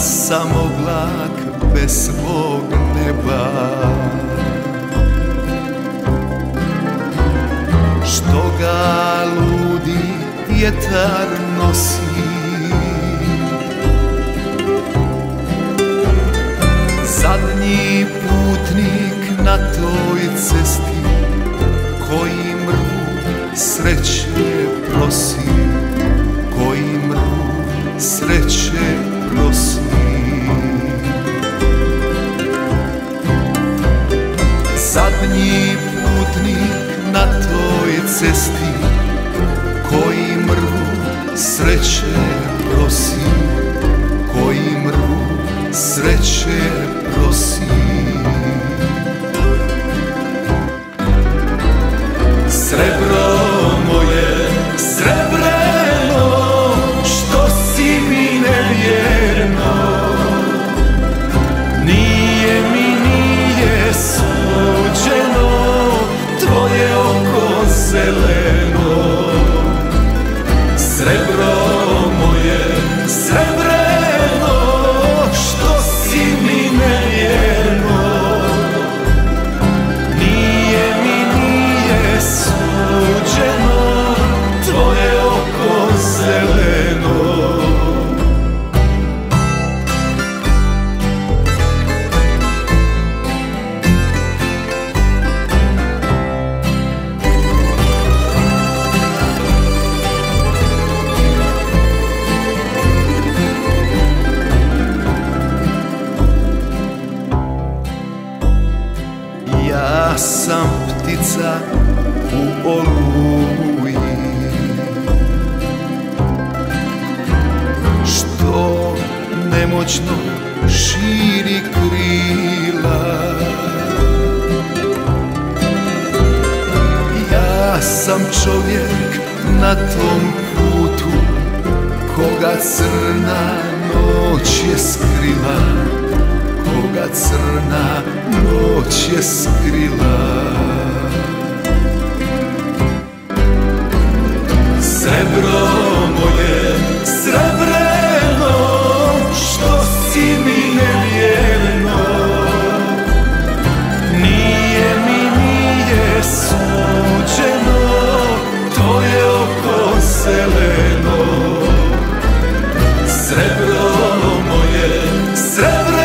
sam oblak bez svog neba. Što ga ludi vjetar nosi. Zadnji putnik na toj cesti Kojim rvu sreće cesti Koji mrvu sreće prosi Koji mrvu sreće Ja sam ptica u oluji. Što nemoćno širi krila. Ja sam čovjek na tom putu Koga crna noć je skrila noć skrila. Srebro moje, srebreno Što si mi nevjerno. Nije mi nije suđeno To je oko zeleno Srebro moje, srebreno